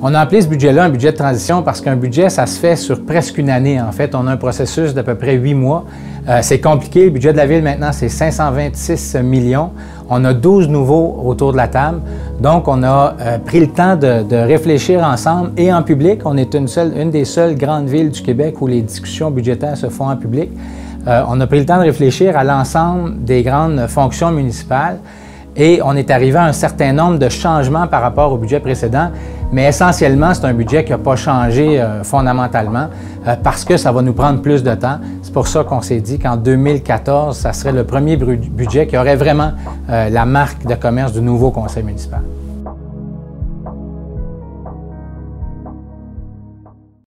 On a appelé ce budget-là un budget de transition parce qu'un budget, ça se fait sur presque une année. En fait, on a un processus d'à peu près huit mois. Euh, c'est compliqué. Le budget de la ville maintenant, c'est 526 millions. On a 12 nouveaux autour de la table. Donc, on a euh, pris le temps de, réfléchir ensemble et en public. On est une, des seules grandes villes du Québec où les discussions budgétaires se font en public. Euh, on a pris le temps de réfléchir à l'ensemble des grandes fonctions municipales et on est arrivé à un certain nombre de changements par rapport au budget précédent, mais essentiellement, c'est un budget qui n'a pas changé euh, fondamentalement euh, parce que ça va nous prendre plus de temps. C'est pour ça qu'on s'est dit qu'en 2014, ça serait le premier budget qui aurait vraiment euh, la marque de commerce du nouveau conseil municipal.